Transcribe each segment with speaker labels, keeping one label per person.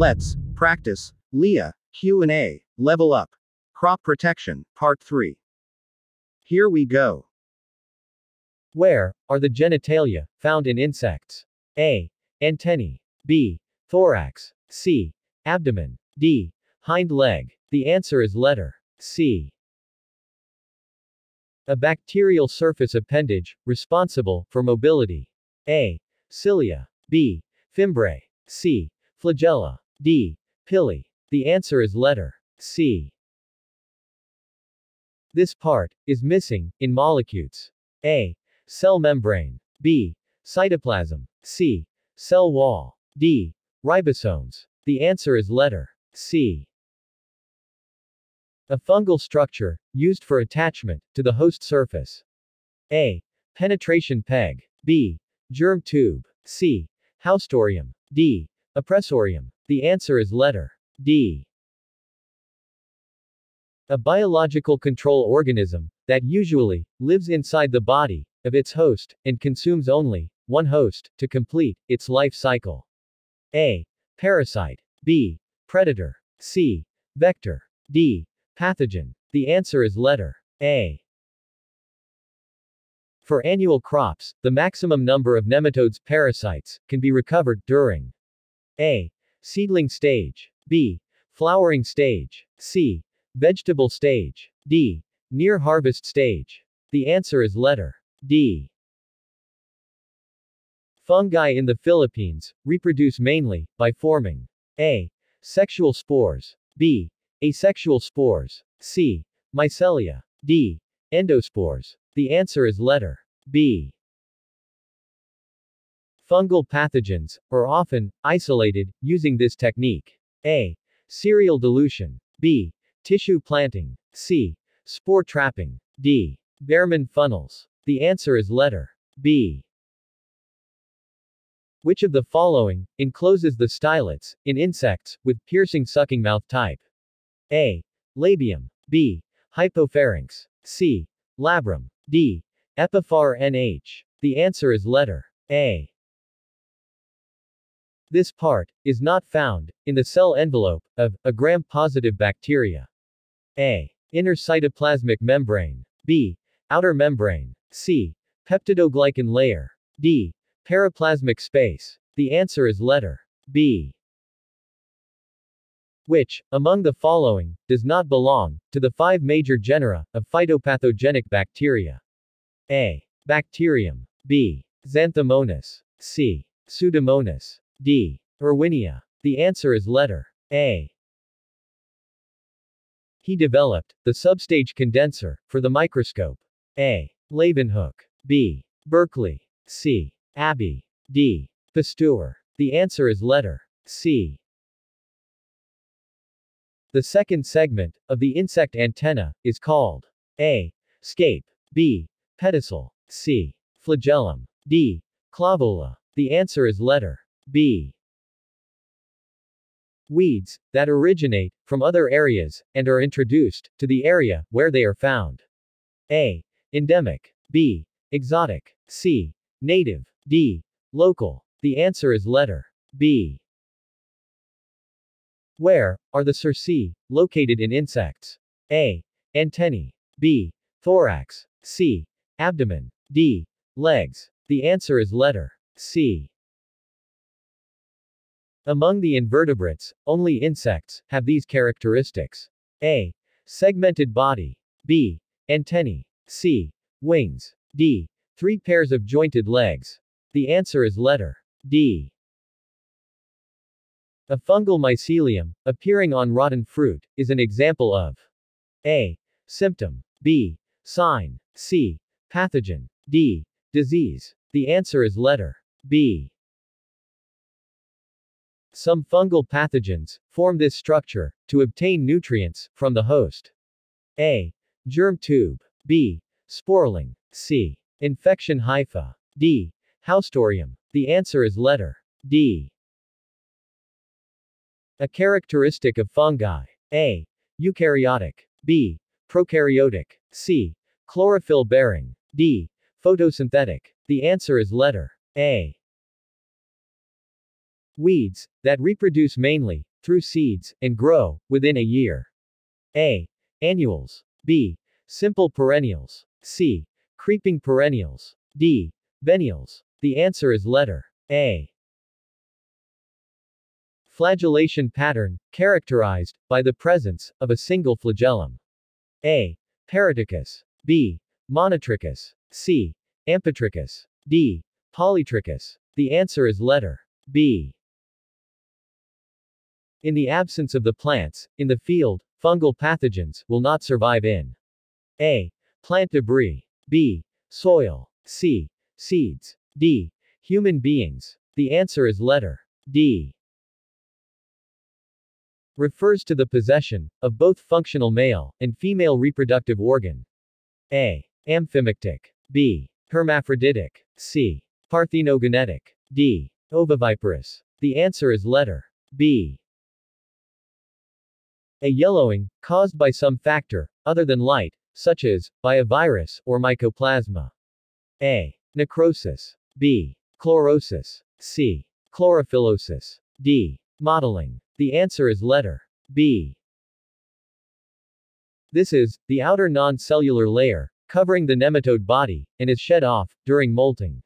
Speaker 1: Let's practice LEA Q&A Level Up Crop Protection Part 3. Here we go.
Speaker 2: Where are the genitalia found in insects? A. Antennae. B. Thorax. C. Abdomen. D. Hind leg. The answer is letter C. A bacterial surface appendage, responsible for mobility. A. Cilia. B. Fimbriae. C. Flagella. D. Pili. The answer is letter C. This part is missing in mollicutes. A. Cell membrane. B. Cytoplasm. C. Cell wall. D. Ribosomes. The answer is letter C. A fungal structure, used for attachment to the host surface. A. Penetration peg. B. Germ tube. C. Haustorium. D. Appressorium. The answer is letter D. A biological control organism that usually lives inside the body of its host and consumes only one host to complete its life cycle. A. Parasite. B. Predator. C. Vector. D. Pathogen. The answer is letter A. For annual crops, the maximum number of nematodes parasites can be recovered during A. Seedling stage. B. Flowering stage. C. Vegetable stage. D. Near harvest stage. The answer is letter D. Fungi in the Philippines reproduce mainly by forming A. Sexual spores. B. Asexual spores. C. Mycelia. D. Endospores. The answer is letter B. Fungal pathogens are often isolated using this technique. A. Serial dilution. B. Tissue plating. C. Spore trapping. D. Baermann funnels. The answer is letter B. Which of the following encloses the stylets in insects with piercing sucking mouth type? A. Labium. B. Hypopharynx. C. Labrum. D. Epipharynx. The answer is letter A. This part is not found in the cell envelope of a gram-positive bacteria. A. Inner cytoplasmic membrane. B. Outer membrane. C. Peptidoglycan layer. D. Periplasmic space. The answer is letter B. Which, among the following, does not belong to the five major genera of phytopathogenic bacteria? A. Bacterium. B. Xanthomonas. C. Pseudomonas. D. Erwinia. The answer is letter A. He developed the substage condenser for the microscope. A. Leeuwenhoek. B. Berkeley. C. Abbe. D. Pasteur. The answer is letter C. The second segment of the insect antenna is called A. Scape. B. Pedicel. C. Flagellum. D. Clavula. The answer is letter B. Weeds that originate from other areas and are introduced to the area where they are found. A. Endemic. B. Exotic. C. Native. D. Local. The answer is letter B. Where are the cerci located in insects? A. Antennae. B. Thorax. C. Abdomen. D. Legs. The answer is letter C. Among the invertebrates, only insects have these characteristics. A. Segmented body. B. Antennae. C. Wings. D. Three pairs of jointed legs. The answer is letter D. A fungal mycelium, appearing on rotten fruit, is an example of A. Symptom. B. Sign. C. Pathogen. D. Disease. The answer is letter B. Some fungal pathogens form this structure to obtain nutrients from the host. A. Germ tube. B. Sporulin. C. Infection hypha. D. Haustorium. The answer is letter D. A characteristic of fungi. A. Eukaryotic. B. Prokaryotic. C. Chlorophyll bearing. D. Photosynthetic. The answer is letter A. Weeds, that reproduce mainly through seeds, and grow, within a year. A. Annuals. B. Simple perennials. C. Creeping perennials. D. Biennials. The answer is letter A. Flagellation pattern, characterized by the presence of a single flagellum. A. Peritrichous. B. Monotrichous. C. Amphitrichous. D. Polytrichous. The answer is letter B. In the absence of the plants, in the field, fungal pathogens will not survive in A. Plant debris. B. Soil. C. Seeds. D. Human beings. The answer is letter D. Refers to the possession of both functional male and female reproductive organ. A. Amphimictic. B. Hermaphroditic. C. Parthenogenetic. D. Oviviparous. The answer is letter B. A yellowing, caused by some factor, other than light, such as, by a virus, or mycoplasma. A. Necrosis. B. Chlorosis. C. Chlorophyllosis. D. Mottling. The answer is letter B. This is, the outer non-cellular layer, covering the nematode body, and is shed off, during molting.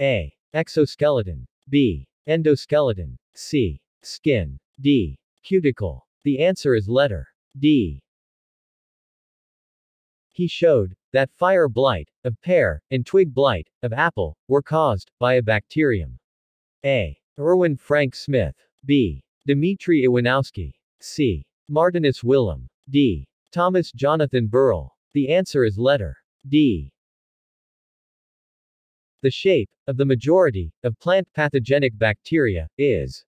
Speaker 2: A. Exoskeleton. B. Endoskeleton. C. Skin. D. Cuticle. The answer is letter D. He showed that fire blight, of pear, and twig blight, of apple, were caused by a bacterium. A. Erwin Frank Smith. B. Dmitry Iwanowski. C. Martinus Willem. D. Thomas Jonathan Burrill. The answer is letter D. The shape of the majority of plant pathogenic bacteria is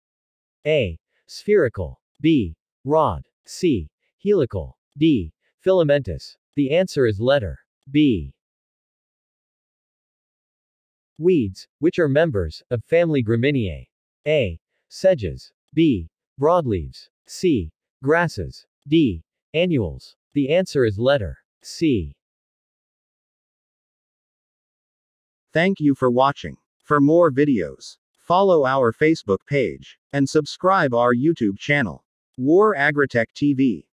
Speaker 2: A. Spherical. B. Rod. C. Helical. D. Filamentous. The answer is letter B. Weeds, which are members of family Gramineae. A. Sedges. B. Broadleaves. C. Grasses. D. Annuals. The answer is letter C.
Speaker 1: Thank you for watching. For more videos, follow our Facebook page and subscribe our YouTube channel. War Agritech TV.